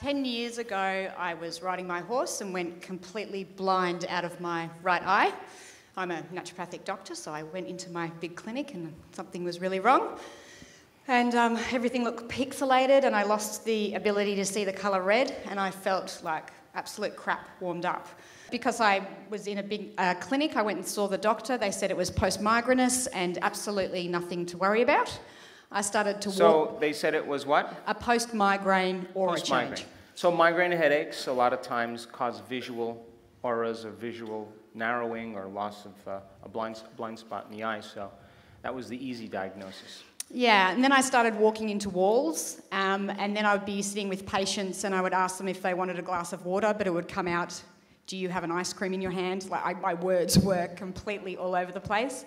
10 years ago, I was riding my horse and went completely blind out of my right eye. I'm a naturopathic doctor, so I went into my big clinic and something was really wrong. And um, everything looked pixelated, and I lost the ability to see the colour red, and I felt like absolute crap warmed up. Because I was in a big uh, clinic, I went and saw the doctor. They said it was post migrainous and absolutely nothing to worry about. I started to So walk they said it was what? a post migraine aura Post-migraine. change. So migraine headaches a lot of times cause visual auras or visual narrowing or loss of uh, a blind, blind spot in the eye. So that was the easy diagnosis. Yeah, and then I started walking into walls, um, and then I would be sitting with patients, and I would ask them if they wanted a glass of water, but it would come out, "Do you have an ice cream in your hand?" Like I, my words were completely all over the place.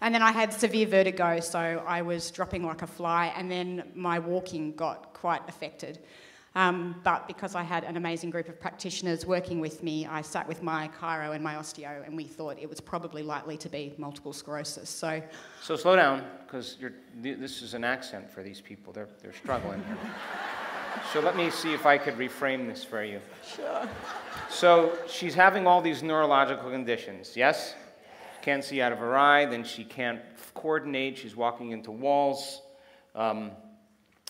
And then I had severe vertigo, so I was dropping like a fly, and then my walking got quite affected. Um, but because I had an amazing group of practitioners working with me, I sat with my chiro and my osteo, and we thought it was probably likely to be multiple sclerosis. So So slow down, because this is an accent for these people. They're, they're struggling here. so let me see if I could reframe this for you. Sure. So she's having all these neurological conditions, yes? Can't see out of her eye, then she can't coordinate, she's walking into walls. Um,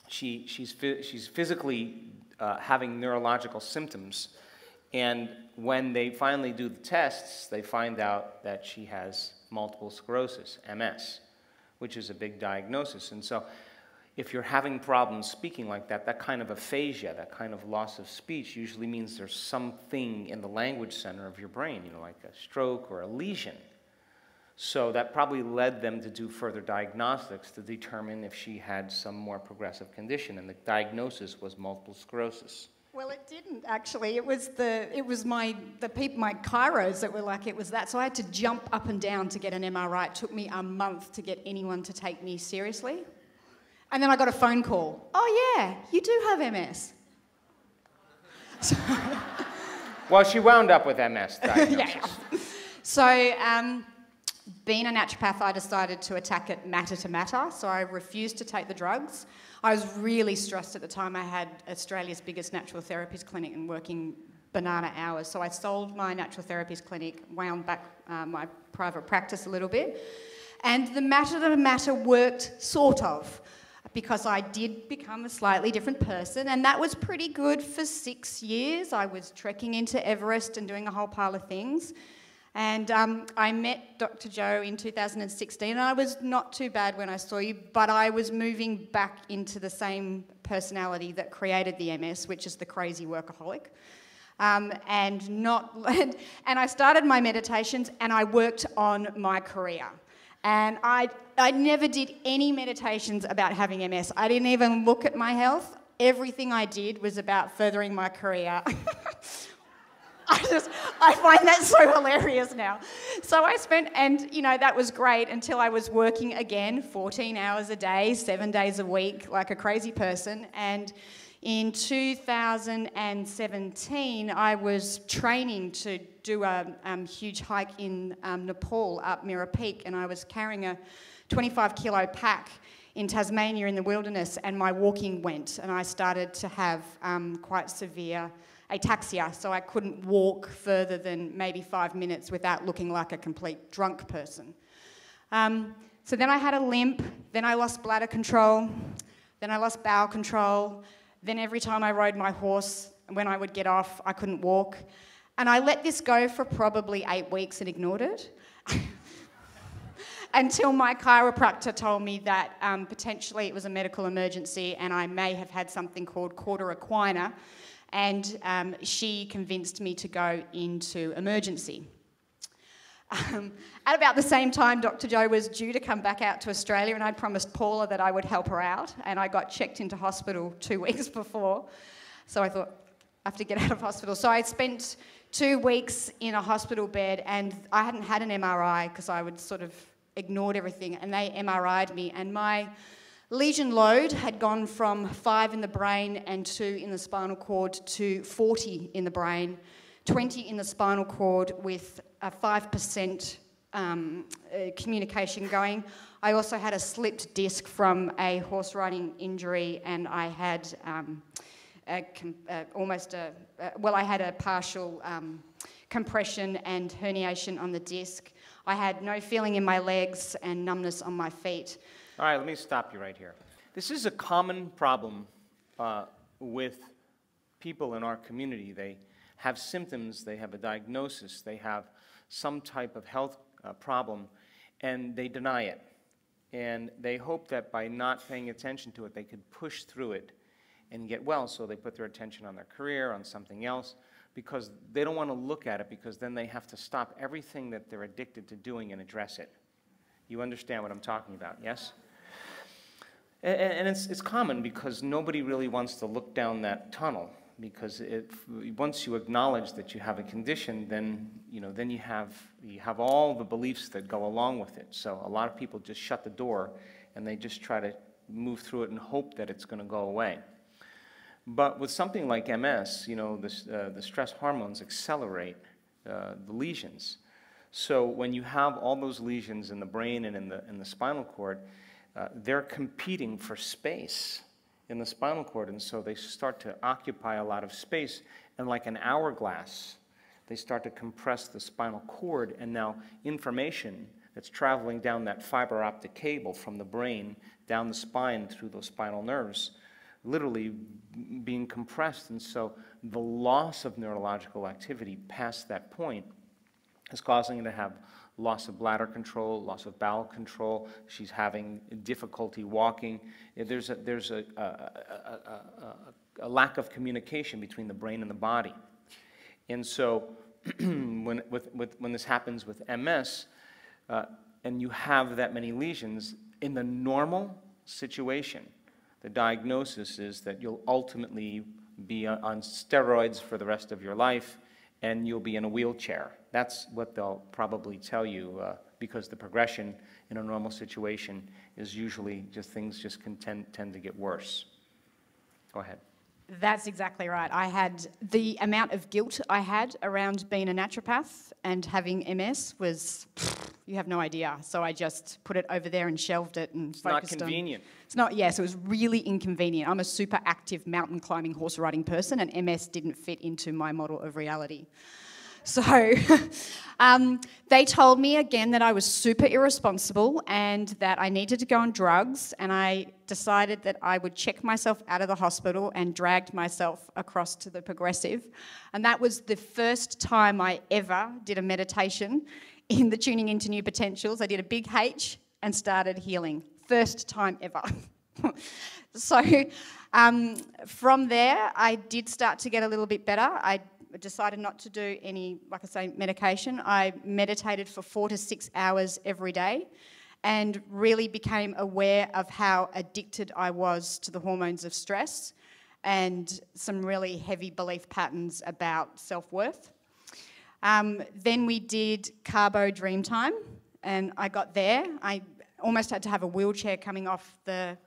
she, she's, she's physically uh, having neurological symptoms. And when they finally do the tests, they find out that she has multiple sclerosis, MS, which is a big diagnosis. And so, if you're having problems speaking like that, that kind of aphasia, that kind of loss of speech, usually means there's something in the language center of your brain, you know, like a stroke or a lesion. So that probably led them to do further diagnostics to determine if she had some more progressive condition, and the diagnosis was multiple sclerosis. Well, it didn't actually. It was the it was my the people my chiros that were like it was that. So I had to jump up and down to get an MRI. It took me a month to get anyone to take me seriously. And then I got a phone call. Oh yeah, you do have MS. well, she wound up with MS diagnosis. yeah. So um, being a naturopath, I decided to attack it matter to matter. So I refused to take the drugs. I was really stressed at the time. I had Australia's biggest natural therapies clinic and working banana hours. So I sold my natural therapies clinic, wound back uh, my private practice a little bit. And the matter to matter worked sort of because I did become a slightly different person, and that was pretty good for six years. I was trekking into Everest and doing a whole pile of things. And um, I met Dr. Joe in 2016, and I was not too bad when I saw you, but I was moving back into the same personality that created the MS, which is the crazy workaholic. Um, and not, and I started my meditations, and I worked on my career. And I, I never did any meditations about having MS. I didn't even look at my health. Everything I did was about furthering my career. I just, I find that so hilarious now. So I spent, and you know, that was great until I was working again 14 hours a day, seven days a week, like a crazy person. And in 2017, I was training to do a um, huge hike in um, Nepal up Mera Peak, and I was carrying a 25 kilo pack in Tasmania in the wilderness, and my walking went, and I started to have um, quite severe ataxia, so I couldn't walk further than maybe five minutes without looking like a complete drunk person. Um, so then I had a limp, then I lost bladder control, then I lost bowel control, then every time I rode my horse, when I would get off, I couldn't walk. And I let this go for probably eight weeks and ignored it. Until my chiropractor told me that um, potentially it was a medical emergency and I may have had something called cauda equina, and um, she convinced me to go into emergency. Um, at about the same time, Dr. Joe was due to come back out to Australia, and I'd promised Paula that I would help her out, and I got checked into hospital two weeks before. So I thought, I have to get out of hospital. So I spent two weeks in a hospital bed, and I hadn't had an MRI because I would sort of ignored everything, and they MRI'd me, and my Lesion load had gone from five in the brain and two in the spinal cord to 40 in the brain, 20 in the spinal cord with a 5% um, uh, communication going. I also had a slipped disc from a horse riding injury, and I had um, a, a, almost a, well, I had a partial um, compression and herniation on the disc. I had no feeling in my legs and numbness on my feet. All right, let me stop you right here. This is a common problem uh, with people in our community. They have symptoms, they have a diagnosis, they have some type of health uh, problem, and they deny it. And they hope that by not paying attention to it, they could push through it and get well. So they put their attention on their career, on something else, because they don't want to look at it, because then they have to stop everything that they're addicted to doing and address it. You understand what I'm talking about, yes? And, and it's, it's common because nobody really wants to look down that tunnel because it, once you acknowledge that you have a condition, then you know then you have you have all the beliefs that go along with it. So a lot of people just shut the door, and they just try to move through it and hope that it's going to go away. But with something like MS, you know, uh, the stress hormones accelerate uh, the lesions. So when you have all those lesions in the brain and in the in the spinal cord, uh, they're competing for space in the spinal cord, and so they start to occupy a lot of space, and like an hourglass, they start to compress the spinal cord, and now information that's traveling down that fiber optic cable from the brain down the spine through those spinal nerves, literally being compressed, and so the loss of neurological activity past that point is causing it to have loss of bladder control, loss of bowel control. She's having difficulty walking. There's a, there's a, a, a, a lack of communication between the brain and the body. And so when, with, with, when this happens with MS, uh, and you have that many lesions, in the normal situation, the diagnosis is that you'll ultimately be on steroids for the rest of your life and you'll be in a wheelchair. That's what they'll probably tell you uh, because the progression in a normal situation is usually just things just tend, tend to get worse. Go ahead. That's exactly right. I had the amount of guilt I had around being a naturopath and having MS was you have no idea. So I just put it over there and shelved it and it's focused not convenient. On, it's not. Yes, it was really inconvenient. I'm a super active mountain climbing, horse riding person, and MS didn't fit into my model of reality. So um, they told me again that I was super irresponsible and that I needed to go on drugs. And I decided that I would check myself out of the hospital and dragged myself across to the progressive. And that was the first time I ever did a meditation in the Tuning into New Potentials. I did a big H and started healing. First time ever. so um, from there, I did start to get a little bit better. I decided not to do any, like I say, medication. I meditated for four to six hours every day and really became aware of how addicted I was to the hormones of stress and some really heavy belief patterns about self worth. Um, then we did Cabo Dreamtime, and I got there. I almost had to have a wheelchair coming off the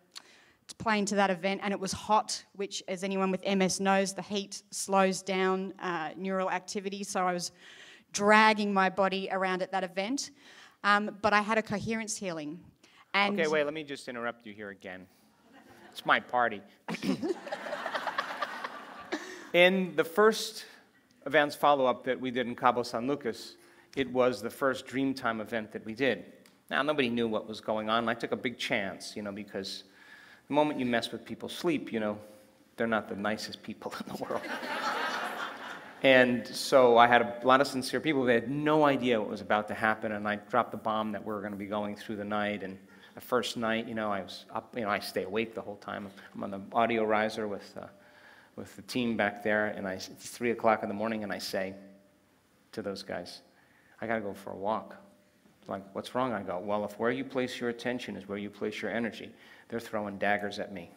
plane to that event, and it was hot, which, as anyone with MS knows, the heat slows down uh, neural activity. So I was dragging my body around at that event. Um, but I had a coherence healing. And okay, wait, let me just interrupt you here again. It's my party. In the first events follow-up that we did in Cabo San Lucas, it was the first Dreamtime event that we did. Now, nobody knew what was going on. I took a big chance, you know, because the moment you mess with people's sleep, you know, they're not the nicest people in the world. and so I had a lot of sincere people that had no idea what was about to happen, and I dropped the bomb that we were going to be going through the night. And the first night, you know, I was up, you know, I stay awake the whole time. I'm on the audio riser with uh, with the team back there, and I, it's 3 o'clock in the morning, and I say to those guys, I got to go for a walk. Like, what's wrong? I go, well, if where you place your attention is where you place your energy, they're throwing daggers at me.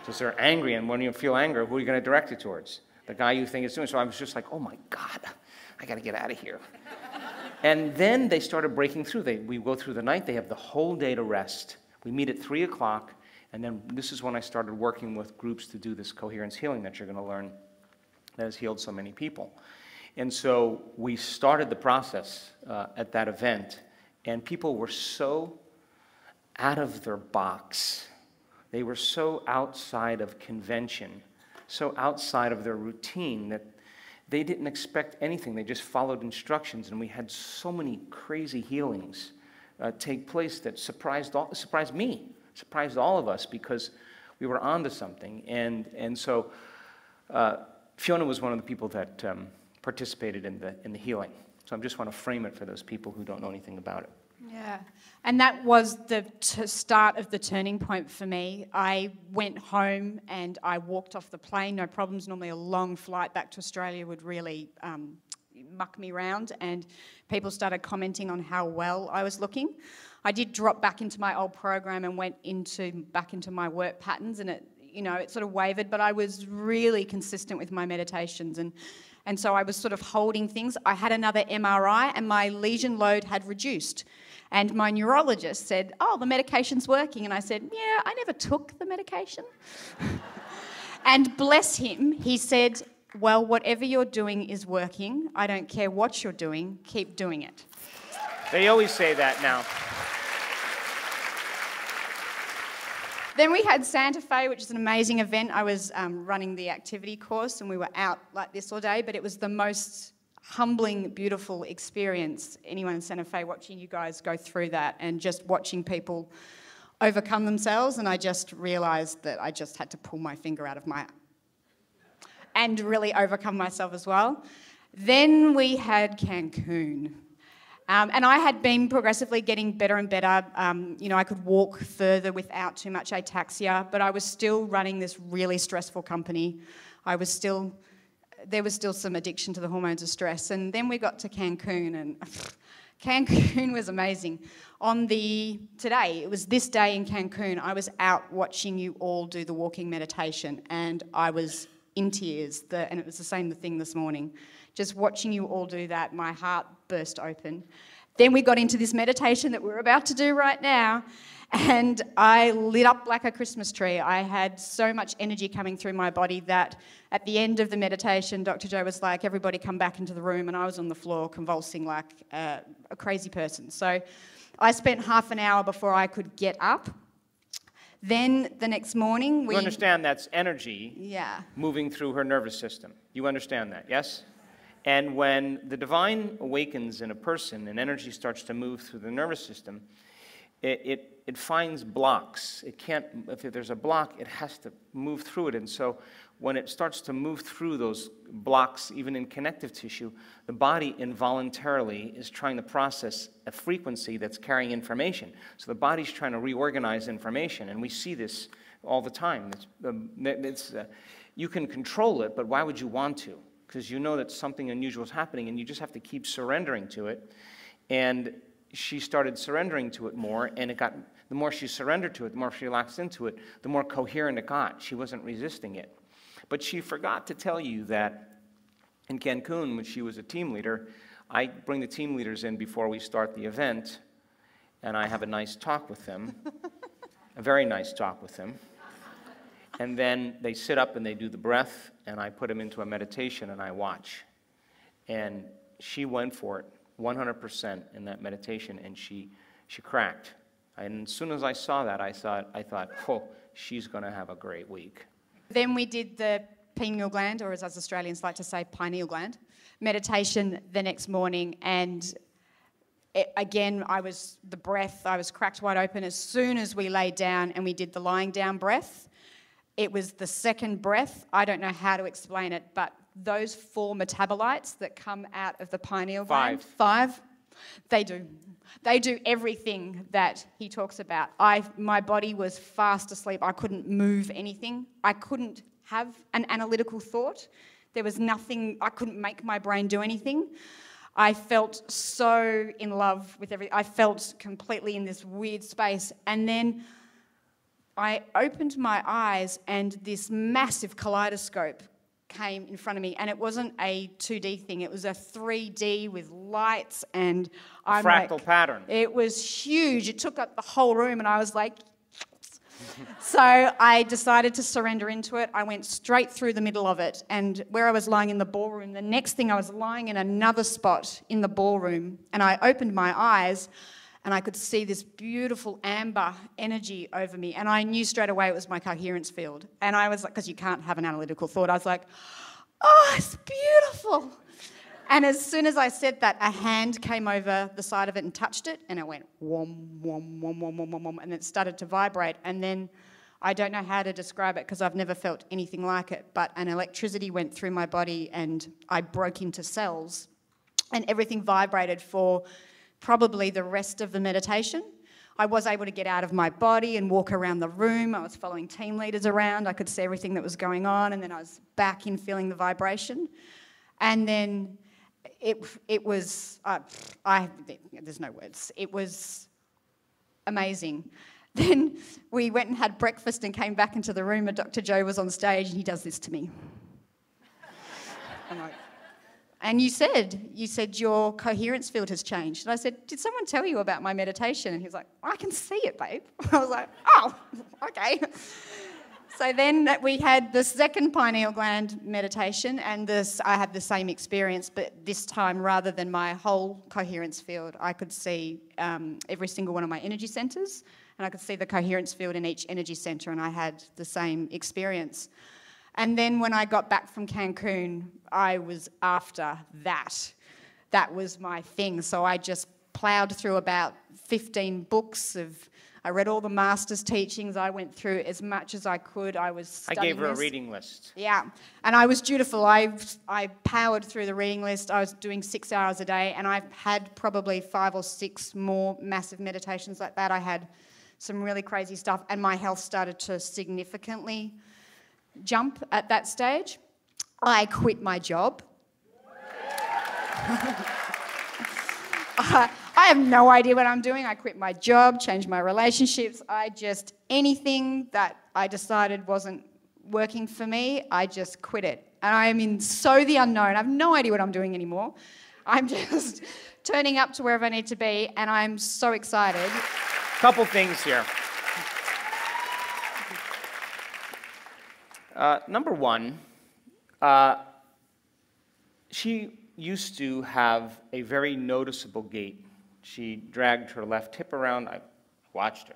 Because they're angry, and when you feel anger, who are you going to direct it towards? The guy you think is doing. So I was just like, oh my God, I got to get out of here. and then they started breaking through. They, we go through the night, they have the whole day to rest. We meet at 3 o'clock, and then this is when I started working with groups to do this coherence healing that you're going to learn that has healed so many people. And so we started the process uh, at that event, and people were so out of their box. They were so outside of convention so outside of their routine that they didn't expect anything. They just followed instructions, and we had so many crazy healings uh, take place that surprised, all, surprised me, surprised all of us because we were onto something. And, and so uh, Fiona was one of the people that um, participated in the, in the healing. So I just want to frame it for those people who don't know anything about it. Yeah, and that was the t- start of the turning point for me. I went home and I walked off the plane, no problems. Normally, a long flight back to Australia would really um, muck me round, and people started commenting on how well I was looking. I did drop back into my old program and went into back into my work patterns, and it you know it sort of wavered, but I was really consistent with my meditations and. And so I was sort of holding things. I had another MRI and my lesion load had reduced. And my neurologist said, Oh, the medication's working. And I said, Yeah, I never took the medication. and bless him, he said, Well, whatever you're doing is working. I don't care what you're doing, keep doing it. They always say that now. Then we had Santa Fe, which is an amazing event. I was um, running the activity course and we were out like this all day, but it was the most humbling, beautiful experience. Anyone in Santa Fe watching you guys go through that and just watching people overcome themselves. And I just realized that I just had to pull my finger out of my and really overcome myself as well. Then we had Cancun. Um, and I had been progressively getting better and better. Um, you know, I could walk further without too much ataxia, but I was still running this really stressful company. I was still there was still some addiction to the hormones of stress. And then we got to Cancun, and Cancun was amazing. On the today, it was this day in Cancun, I was out watching you all do the walking meditation, and I was in tears. The, and it was the same thing this morning. Just watching you all do that, my heart burst open. Then we got into this meditation that we're about to do right now, and I lit up like a Christmas tree. I had so much energy coming through my body that at the end of the meditation, Dr. Joe was like, Everybody come back into the room, and I was on the floor convulsing like a, a crazy person. So I spent half an hour before I could get up. Then the next morning, we. You understand that's energy yeah. moving through her nervous system. You understand that, yes? And when the divine awakens in a person and energy starts to move through the nervous system, it, it, it finds blocks. It can't, if there's a block, it has to move through it. And so when it starts to move through those blocks, even in connective tissue, the body involuntarily is trying to process a frequency that's carrying information. So the body's trying to reorganize information, and we see this all the time. It's, um, it's, uh, you can control it, but why would you want to? Because you know that something unusual is happening, and you just have to keep surrendering to it. And she started surrendering to it more, and it got the more she surrendered to it, the more she relaxed into it, the more coherent it got. She wasn't resisting it. But she forgot to tell you that in Cancun, when she was a team leader, I bring the team leaders in before we start the event, and I have a nice talk with them, a very nice talk with them. And then they sit up and they do the breath, and I put them into a meditation and I watch. And she went for it 100% in that meditation, and she, she cracked. And as soon as I saw that, I thought, I thought, oh, she's going to have a great week. Then we did the pineal gland, or as us Australians like to say, pineal gland, meditation the next morning. And it, again, I was the breath, I was cracked wide open as soon as we laid down and we did the lying down breath. It was the second breath. I don't know how to explain it, but those four metabolites that come out of the pineal gland, five, five they do. They do everything that he talks about. I, my body was fast asleep. I couldn't move anything. I couldn't have an analytical thought. There was nothing, I couldn't make my brain do anything. I felt so in love with everything. I felt completely in this weird space. And then I opened my eyes, and this massive kaleidoscope came in front of me, and it wasn't a 2D thing, it was a 3D with lights and I'm fractal like, pattern. It was huge. It took up the whole room, and I was like, so I decided to surrender into it. I went straight through the middle of it, and where I was lying in the ballroom, the next thing I was lying in another spot in the ballroom, and I opened my eyes, and I could see this beautiful amber energy over me. And I knew straight away it was my coherence field. And I was like, because you can't have an analytical thought, I was like, oh, it's beautiful. And as soon as I said that, a hand came over the side of it and touched it, and it went wom, wom, wom, wom, wom, wom, wom, and it started to vibrate. And then I don't know how to describe it because I've never felt anything like it, but an electricity went through my body and I broke into cells, and everything vibrated for probably the rest of the meditation. I was able to get out of my body and walk around the room. I was following team leaders around. I could see everything that was going on, and then I was back in feeling the vibration. And then it, it was, uh, I, there's no words. It was amazing. Then we went and had breakfast and came back into the room, and Dr. Joe was on stage, and he does this to me. I'm like, and you said, you said your coherence field has changed. And I said, did someone tell you about my meditation? And he was like, I can see it, babe. I was like, oh, okay. So then we had the second pineal gland meditation, and this I had the same experience, but this time rather than my whole coherence field, I could see um, every single one of my energy centers, and I could see the coherence field in each energy center, and I had the same experience. And then when I got back from Cancun, I was after that. That was my thing. So I just plowed through about 15 books of I read all the master's teachings. I went through as much as I could. I was I gave her this. a reading list. Yeah, and I was dutiful. I I powered through the reading list. I was doing six hours a day, and I've had probably five or six more massive meditations like that. I had some really crazy stuff, and my health started to significantly jump at that stage. I quit my job. I, I have no idea what I'm doing. I quit my job, changed my relationships. I just, anything that I decided wasn't working for me, I just quit it. And I am in so the unknown. I have no idea what I'm doing anymore. I'm just turning up to wherever I need to be, and I'm so excited. Couple things here. Uh, number one, uh, she used to have a very noticeable gait. She dragged her left hip around. I watched her.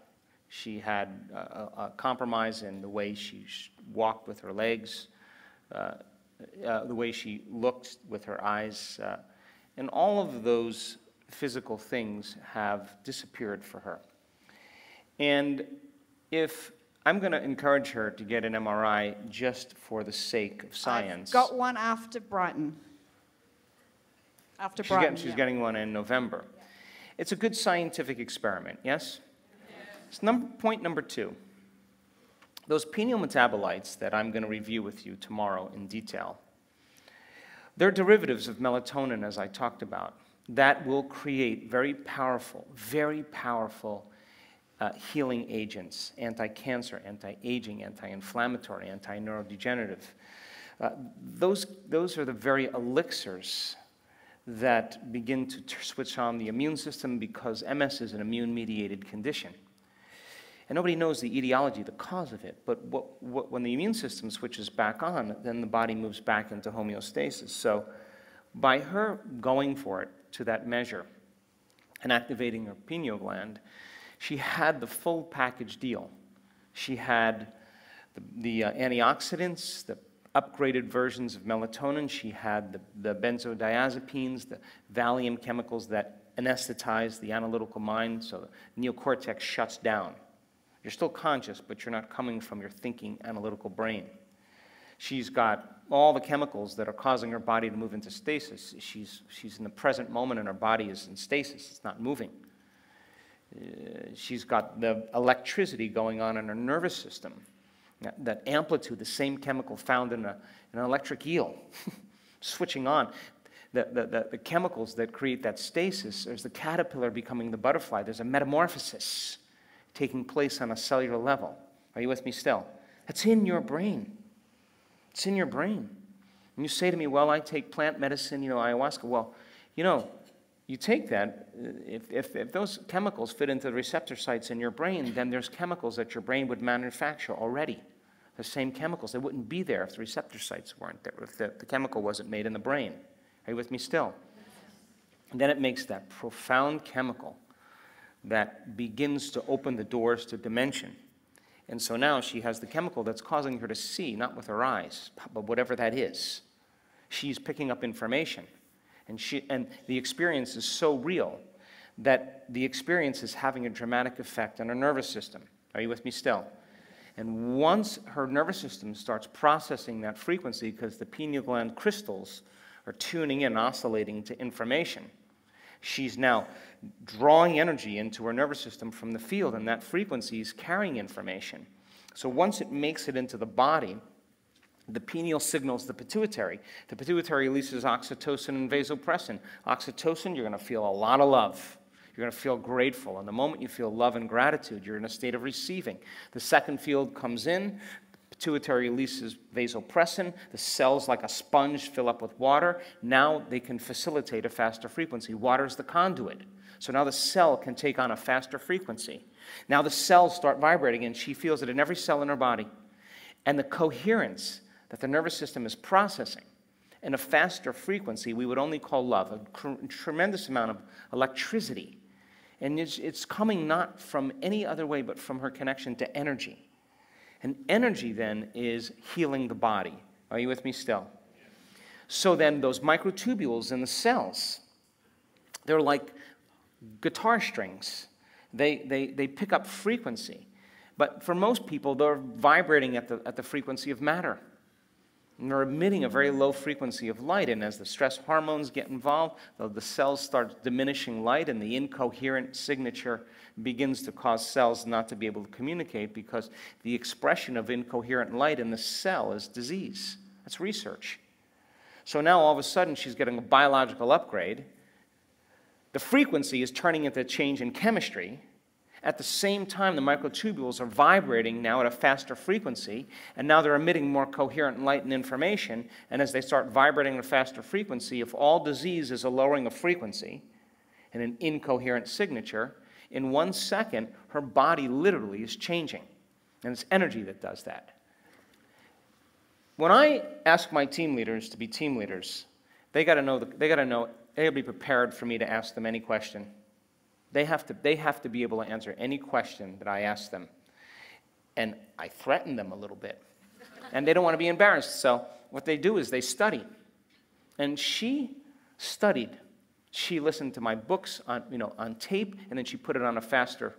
She had a, a compromise in the way she walked with her legs, uh, uh, the way she looked with her eyes. Uh, and all of those physical things have disappeared for her. And if I'm going to encourage her to get an MRI just for the sake of science. I've got one after Brighton. After she's Brighton. Getting, she's yeah. getting one in November. It's a good scientific experiment, yes? yes. Number, point number two. Those pineal metabolites that I'm going to review with you tomorrow in detail, they're derivatives of melatonin, as I talked about, that will create very powerful, very powerful uh, healing agents, anti-cancer, anti-aging, anti-inflammatory, anti-neurodegenerative. Uh, those, those are the very elixirs that begin to switch on the immune system because MS is an immune-mediated condition. And nobody knows the etiology, the cause of it. But what, what, when the immune system switches back on, then the body moves back into homeostasis. So by her going for it to that measure and activating her pineal gland, she had the full package deal. She had the, the uh, antioxidants, the upgraded versions of melatonin. She had the, the benzodiazepines, the Valium chemicals that anesthetize the analytical mind, so the neocortex shuts down. You're still conscious, but you're not coming from your thinking analytical brain. She's got all the chemicals that are causing her body to move into stasis. She's, she's in the present moment and her body is in stasis, it's not moving. Uh, she's got the electricity going on in her nervous system. That, that amplitude, the same chemical found in, a, in an electric eel, switching on. The, the, the, the, chemicals that create that stasis, there's the caterpillar becoming the butterfly. There's a metamorphosis taking place on a cellular level. Are you with me still? That's in your brain. It's in your brain. And you say to me, well, I take plant medicine, you know, ayahuasca. Well, you know, you take that, uh, if, if, if, those chemicals fit into the receptor sites in your brain, then there's chemicals that your brain would manufacture already. The same chemicals. They wouldn't be there if the receptor sites weren't there, if the, the chemical wasn't made in the brain. Are you with me still? And then it makes that profound chemical that begins to open the doors to dimension. And so now she has the chemical that's causing her to see, not with her eyes, but whatever that is. She's picking up information. And, she, and the experience is so real that the experience is having a dramatic effect on her nervous system. Are you with me still? And once her nervous system starts processing that frequency, because the pineal gland crystals are tuning in, oscillating to information, she's now drawing energy into her nervous system from the field, and that frequency is carrying information. So once it makes it into the body, the pineal signals the pituitary. The pituitary releases oxytocin and vasopressin. Oxytocin, you're going to feel a lot of love. You're going to feel grateful. And the moment you feel love and gratitude, you're in a state of receiving. The second field comes in, pituitary releases vasopressin. The cells, like a sponge, fill up with water. Now they can facilitate a faster frequency. Water is the conduit. So now the cell can take on a faster frequency. Now the cells start vibrating, and she feels it in every cell in her body. And the coherence that the nervous system is processing in a faster frequency we would only call love, a tremendous amount of electricity. And it's, it's coming not from any other way but from her connection to energy. And energy then is healing the body. Are you with me still? So then, those microtubules in the cells, they're like guitar strings. They, they, they pick up frequency. But for most people, they're vibrating at the, at the frequency of matter. And they're emitting a very low frequency of light. And as the stress hormones get involved, the cells start diminishing light, and the incoherent signature begins to cause cells not to be able to communicate because the expression of incoherent light in the cell is disease. That's research. So now all of a sudden she's getting a biological upgrade. The frequency is turning into a change in chemistry, at the same time, the microtubules are vibrating now at a faster frequency, and now they're emitting more coherent light and information. And as they start vibrating at a faster frequency, if all disease is a lowering of frequency and an incoherent signature, in one second, her body literally is changing. And it's energy that does that. When I ask my team leaders to be team leaders, they got to know, the, they got to know, they got to be prepared for me to ask them any question. They have, to, they have to be able to answer any question that I ask them. And I threaten them a little bit. And they don't want to be embarrassed. So what they do is they study. And she studied. She listened to my books on, you know, on tape, and then she put it on a faster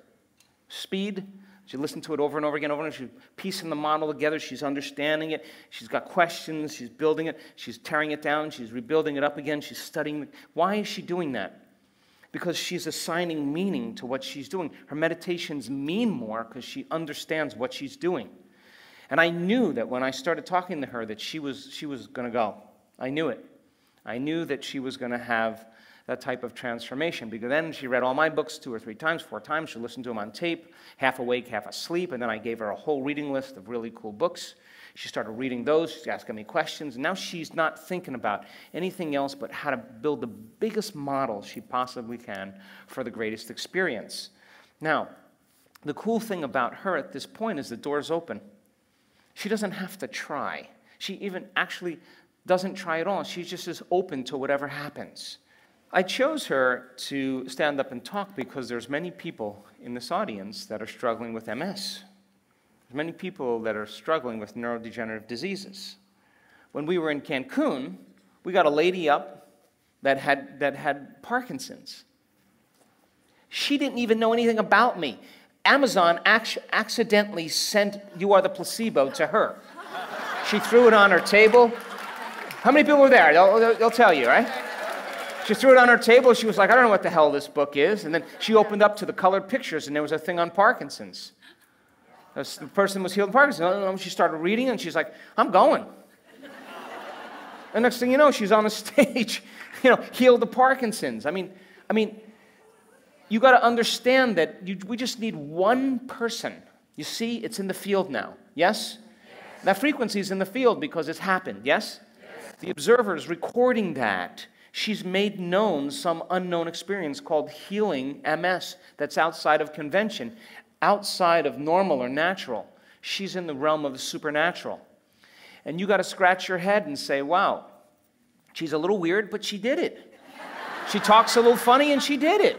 speed. She listened to it over and over again, over and over. She's piecing the model together. She's understanding it. She's got questions. She's building it. She's tearing it down. She's rebuilding it up again. She's studying. Why is she doing that? Because she's assigning meaning to what she's doing. Her meditations mean more because she understands what she's doing. And I knew that when I started talking to her that she was, she was going to go. I knew it. I knew that she was going to have that type of transformation because then she read all my books two or three times, four times. She listened to them on tape, half awake, half asleep. And then I gave her a whole reading list of really cool books. She started reading those, she's asking me questions, and now she's not thinking about anything else but how to build the biggest model she possibly can for the greatest experience. Now, the cool thing about her at this point is the door's open. She doesn't have to try. She even actually doesn't try at all. She just is open to whatever happens. I chose her to stand up and talk because there's many people in this audience that are struggling with MS. There's many people that are struggling with neurodegenerative diseases. When we were in Cancun, we got a lady up that had, that had Parkinson's. She didn't even know anything about me. Amazon accidentally sent You Are the Placebo to her. She threw it on her table. How many people were there? They'll, they'll tell you, right? She threw it on her table. She was like, I don't know what the hell this book is. And then she opened up to the colored pictures, and there was a thing on Parkinson's. The person was healed of Parkinson's. She started reading and she's like, I'm going. and next thing you know, she's on the stage, you know, healed of Parkinson's. I mean, I mean, you got to understand that you, we just need one person. You see, it's in the field now. Yes? yes. That frequency is in the field because it's happened. Yes? yes? The observer is recording that. She's made known some unknown experience called healing MS that's outside of convention outside of normal or natural. She's in the realm of the supernatural. And you got to scratch your head and say, wow, she's a little weird, but she did it. She talks a little funny, and she did it.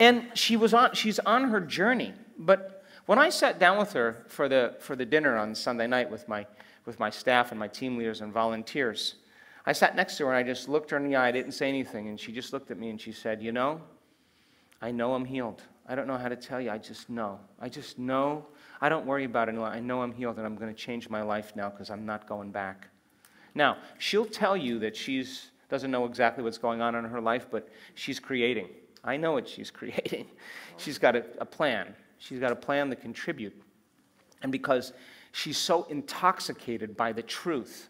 And she was on, she's on her journey. But when I sat down with her for the, for the dinner on Sunday night with my, with my staff and my team leaders and volunteers, I sat next to her and I just looked her in the eye. I didn't say anything. And she just looked at me and she said, You know, I know I'm healed. I don't know how to tell you. I just know. I just know. I don't worry about it anymore. I know I'm healed and I'm going to change my life now because I'm not going back. Now, she'll tell you that she doesn't know exactly what's going on in her life, but she's creating. I know what she's creating. She's got a, a plan. She's got a plan to contribute. And because she's so intoxicated by the truth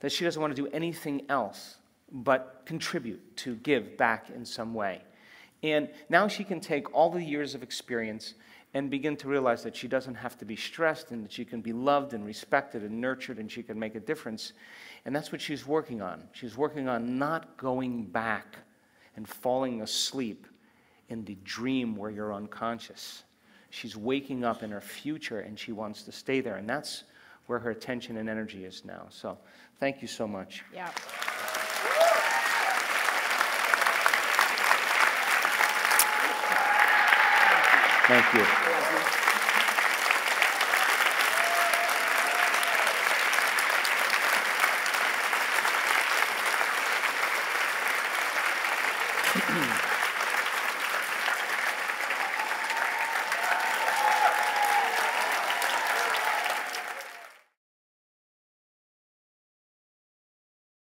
that she doesn't want to do anything else but contribute to give back in some way. And now she can take all the years of experience and begin to realize that she doesn't have to be stressed and that she can be loved and respected and nurtured and she can make a difference. And that's what she's working on. She's working on not going back and falling asleep in the dream where you're unconscious. She's waking up in her future and she wants to stay there. And that's where her attention and energy is now. So thank you so much. Yeah. Thank you.